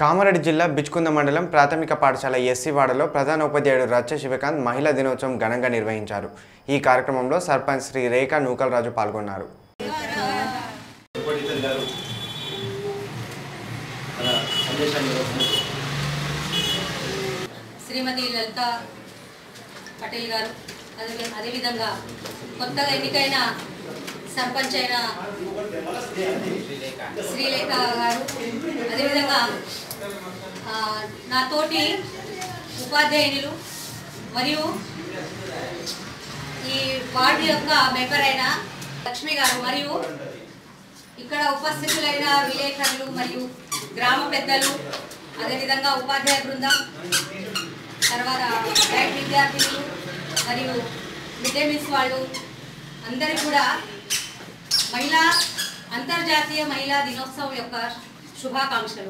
కామారెడ్డి జిల్లా బిచ్కుంద మండలం ప్రాథమిక పాఠశాల ఎస్సీ వాడలో ప్రధాన ఉపాధ్యాయుడు రచ్చ శివకాంత్ మహిళా దినోత్సవం ఘనంగా నిర్వహించారు. ఈ కార్యక్రమంలో సర్పంచ్ శ్రీ రేఖా నూకలరాజు పాల్గొన్నారు. శ్రీమతి లలిత పటేల్ గారు అదేవిధంగా కొత్తగా ఎన్నికైన సర్పంచ్ అయిన శ్రీలేఖ గారు అదేవిధంగా నా తోటి ఉపాధ్యాయునులు మరియు ఈ వార్డు యొక్క మెంబర్ అయిన లక్ష్మి గారు మరియు ఇక్కడ ఉపస్థితులైన విలేకరులు మరియు గ్రామ పెద్దలు అదేవిధంగా ఉపాధ్యాయ బృందం తర్వాత బయట విద్యార్థినులు మరియు మిడ్ డే మీల్స్ వాళ్ళు అందరి కూడా మహిళా అంతర్జాతీయ మహిళా దినోత్సవం యొక్క శుభాకాంక్షలు.